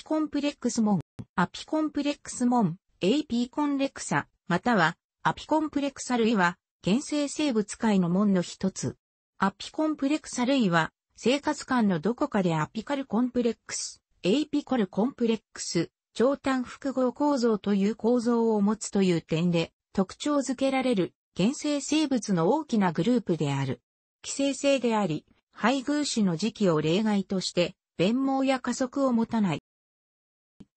ピコンプレックスモン、アピコンプレックスモン、AP コンレクサ、またはアピコンプレクサ類は、原生生物界の門の一つ。アピコンプレクサ類は、生活感のどこかでアピカルコンプレックス、エイピコルコンプレックス、長短複合構造という構造を持つという点で特徴づけられる原生生物の大きなグループである。寄生性であり、配偶種の時期を例外として、弁毛や加速を持たない。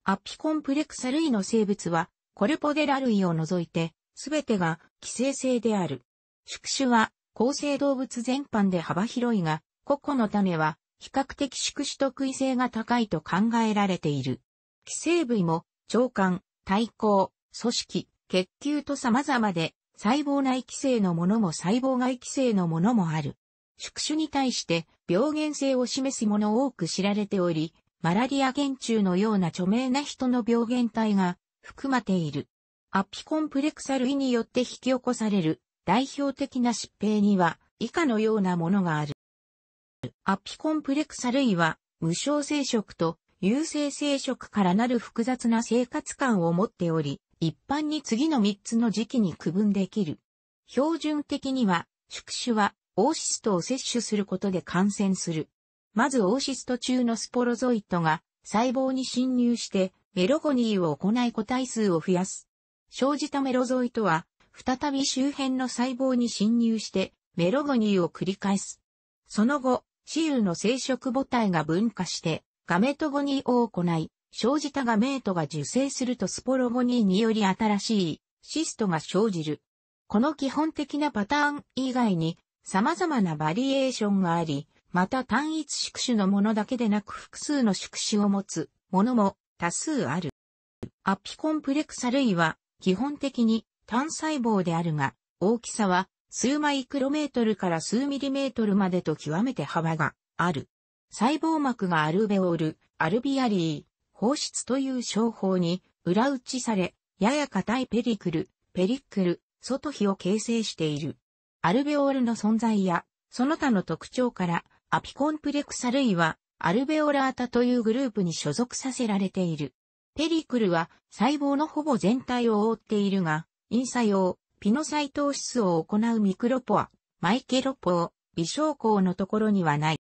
アピコンプレクサ類の生物は、コルポデラ類を除いて、すべてが寄生性である。宿主は、構成動物全般で幅広いが、個々の種は、比較的宿主特異性が高いと考えられている。寄生部位も、腸管、体孔、組織、血球と様々で、細胞内寄生のものも細胞外寄生のものもある。宿主に対して病原性を示すもの多く知られており、マラリア原虫のような著名な人の病原体が含まれている。アピコンプレクサ類によって引き起こされる代表的な疾病には以下のようなものがある。アピコンプレクサ類は無症生殖と有性生殖からなる複雑な生活感を持っており、一般に次の3つの時期に区分できる。標準的には、宿主はオーシストを摂取することで感染する。まずオーシスト中のスポロゾイトが細胞に侵入してメロゴニーを行い個体数を増やす。生じたメロゾイトは再び周辺の細胞に侵入してメロゴニーを繰り返す。その後、雌雄の生殖母体が分化してガメトゴニーを行い、生じたガメートが受精するとスポロゴニーにより新しいシストが生じる。この基本的なパターン以外に様々なバリエーションがあり、また単一宿主のものだけでなく複数の宿主を持つものも多数ある。アピコンプレクサ類は基本的に単細胞であるが、大きさは数マイクロメートルから数ミリメートルまでと極めて幅がある。細胞膜がアルベオール、アルビアリー、放出という商法に裏打ちされ、やや硬いペリクル、ペリックル、外皮を形成している。アルベオールの存在や、その他の特徴からアピコンプレクサ類は、アルベオラータというグループに所属させられている。ペリクルは細胞のほぼ全体を覆っているが、陰作用、ピノサイトーシスを行うミクロポア、マイケロポー、微小孔のところにはない。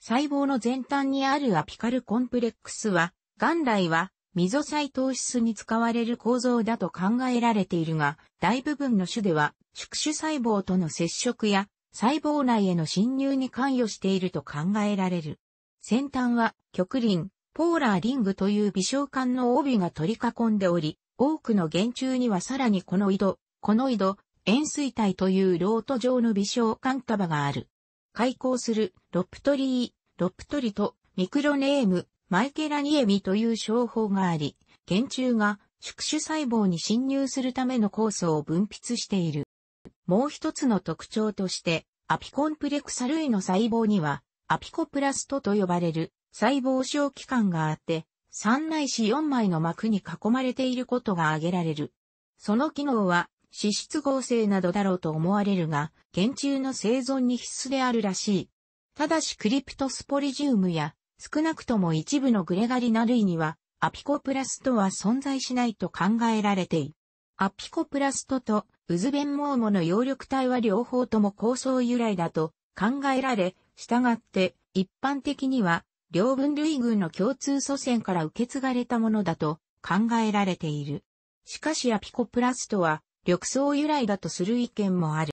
細胞の前端にあるアピカルコンプレックスは、元来はミゾサイトーシスに使われる構造だと考えられているが、大部分の種では、宿主細胞との接触や細胞内への侵入に関与していると考えられる。先端は極輪、ポーラーリングという微小管の帯が取り囲んでおり、多くの原虫にはさらにこの井戸、この井戸、円錐体というロート状の微小管束がある。開口するロプトリー、ロプトリとミクロネーム、マイケラニエミという商法があり、原虫が宿主細胞に侵入するための酵素を分泌している。もう一つの特徴として、アピコンプレクサ類の細胞には、アピコプラストと呼ばれる細胞小器官があって、3ないし4枚の膜に囲まれていることが挙げられる。その機能は脂質合成などだろうと思われるが、原虫の生存に必須であるらしい。ただしクリプトスポリジウムや少なくとも一部のグレガリナ類にはアピコプラストは存在しないと考えられている。アピコプラストとウズベンモーモの葉緑体は両方とも構想由来だと考えられ、従って一般的には両分類群の共通祖先から受け継がれたものだと考えられている。しかしアピコプラストは緑藻由来だとする意見もある。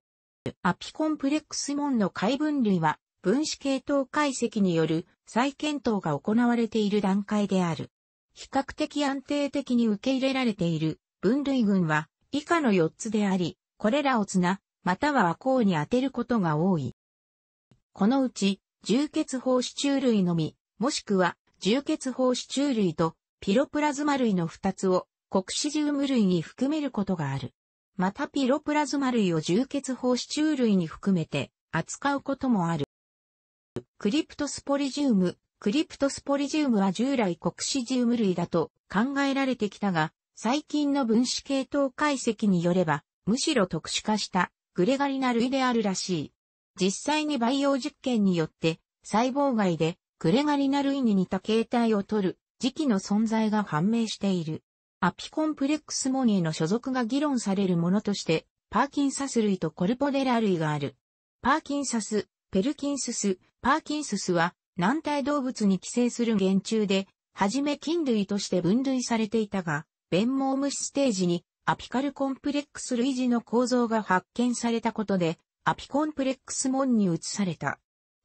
アピコンプレックス門の解分類は分子系統解析による再検討が行われている段階である。比較的安定的に受け入れられている分類群は以下の4つであり、これらを綱、または和光に当てることが多い。このうち、重血胞子虫類のみ、もしくは重血胞子虫類とピロプラズマ類の2つを国史ジウム類に含めることがある。またピロプラズマ類を重血胞子虫類に含めて扱うこともある。クリプトスポリジウム。クリプトスポリジウムは従来国史ジウム類だと考えられてきたが、最近の分子系統解析によれば、むしろ特殊化したグレガリナ類であるらしい。実際に培養実験によって細胞外でグレガリナ類に似た形態を取る時期の存在が判明している。アピコンプレックスモンへの所属が議論されるものとして、パーキンサス類とコルポデラ類がある。パーキンサス、ペルキンスス、パーキンススは軟体動物に寄生する原虫で、はじめ菌類として分類されていたが、弁毛虫ステージにアピカルコンプレックス類似の構造が発見されたことで、アピコンプレックス門に移された。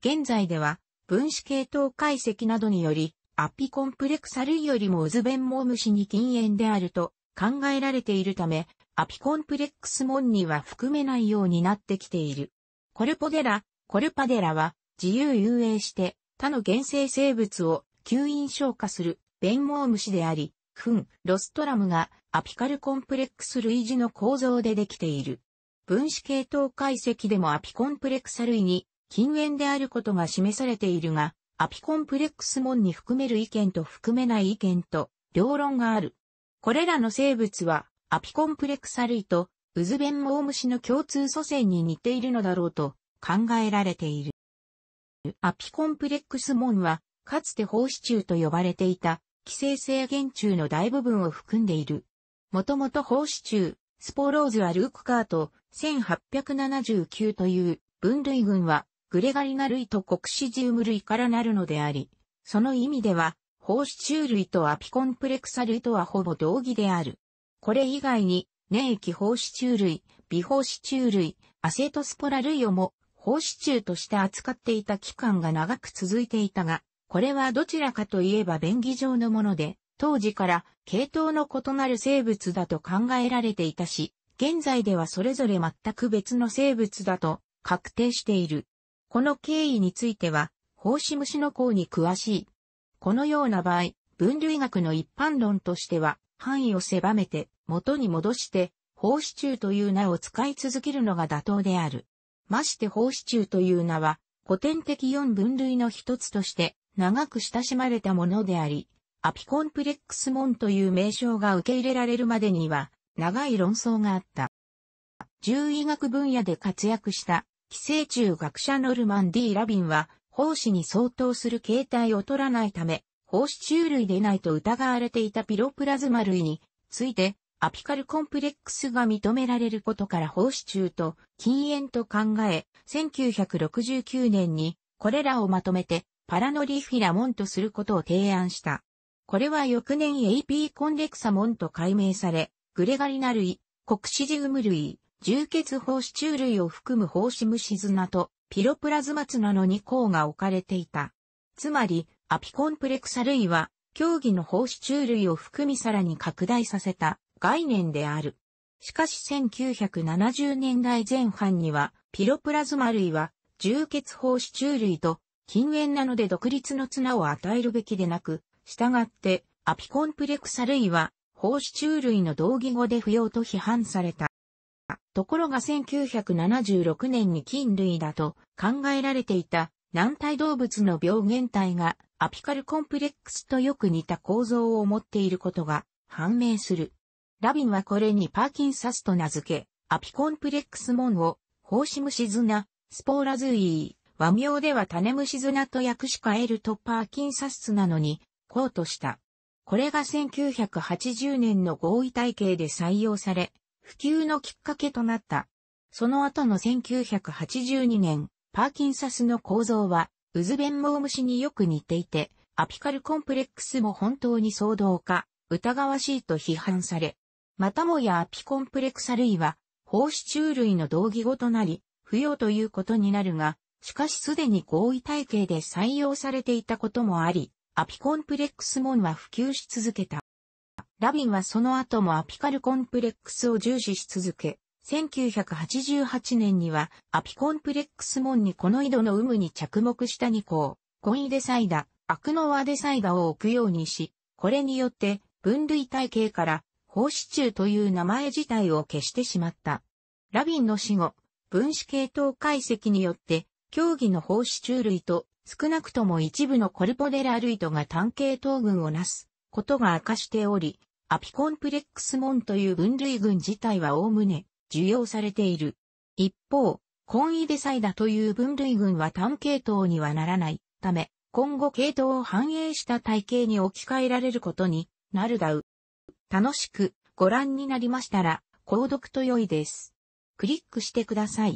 現在では、分子系統解析などにより、アピコンプレクサ類よりも渦弁毛虫に禁煙であると考えられているため、アピコンプレックス門には含めないようになってきている。コルポデラ、コルパデラは自由遊泳して他の原生生物を吸引消化する弁毛虫であり、フン、ロストラムがアピカルコンプレックス類似の構造でできている。分子系統解析でもアピコンプレクサ類に禁煙であることが示されているが、アピコンプレックス門に含める意見と含めない意見と両論がある。これらの生物はアピコンプレクサ類と渦弁毛虫の共通祖先に似ているのだろうと考えられている。アピコンプレックス門はかつて胞子虫と呼ばれていた寄生性原虫の大部分を含んでいる。もともと胞子虫、スポローズはルークカート1879という分類群はグレガリナ類とコクシジウム類からなるのであり、その意味では、胞子虫類とアピコンプレクサ類とはほぼ同義である。これ以外に、粘液胞子虫類、微胞子虫類、アセトスポラ類をも、胞子虫として扱っていた期間が長く続いていたが、これはどちらかといえば便宜上のもので、当時から系統の異なる生物だと考えられていたし、現在ではそれぞれ全く別の生物だと確定している。この経緯については、胞子虫の項に詳しい。このような場合、分類学の一般論としては、範囲を狭めて、元に戻して、胞子虫という名を使い続けるのが妥当である。まして胞子虫という名は、古典的4分類の一つとして、長く親しまれたものであり、アピコンプレックス門という名称が受け入れられるまでには、長い論争があった。獣医学分野で活躍した寄生虫学者ノルマン・ディ・ラビンは、胞子に相当する形態を取らないため、胞子虫類でないと疑われていたピロプラズマ類について、アピカルコンプレックスが認められることから胞子虫と禁煙と考え、1969年にこれらをまとめてパラノリフィラモンとすることを提案した。これは翌年 AP コンレクサモンと改名され、グレガリナ類、コクシジウム類、重血胞子虫類を含む胞子虫綱とピロプラズマ綱の2項が置かれていた。つまり、アピコンプレクサ類は、競技の胞子虫類を含みさらに拡大させた概念である。しかし1970年代前半には、ピロプラズマ類は、重血胞子虫類と禁煙なので独立の綱を与えるべきでなく、従って、アピコンプレクサ類は、胞子虫類の同義語で不要と批判された。ところが1976年に菌類だと考えられていた軟体動物の病原体がアピカルコンプレックスとよく似た構造を持っていることが判明する。ラビンはこれにパーキンサスと名付け、アピコンプレックス門を、胞子虫綱、スポーラズイー、和名では種虫綱と訳し変えるとパーキンサスなのに、こうとした。これが1980年の合意体系で採用され、普及のきっかけとなった。その後の1982年、パーキンサスの構造は、渦弁毛虫によく似ていて、アピカルコンプレックスも本当に騒動か、疑わしいと批判され、またもやアピコンプレクサ類は、胞子虫類の同義語となり、不要ということになるが、しかしすでに合意体系で採用されていたこともあり、アピコンプレックス門は普及し続けた。ラビンはその後もアピカルコンプレックスを重視し続け、1988年にはアピコンプレックス門にこの井戸の有無に着目した2項、コイデサイダ、アクノワデサイダを置くようにし、これによって分類体系から胞子虫という名前自体を消してしまった。ラビンの死後、分子系統解析によって、競技の胞子虫類と少なくとも一部のコルポデラ類とが単系統群をなすことが明かしており、アピコンプレックス門という分類群自体は概ね、受容されている。一方、コンイデサイダという分類群は単系統にはならないため、今後系統を反映した体系に置き換えられることになるだう。楽しくご覧になりましたら、購読と良いです。クリックしてください。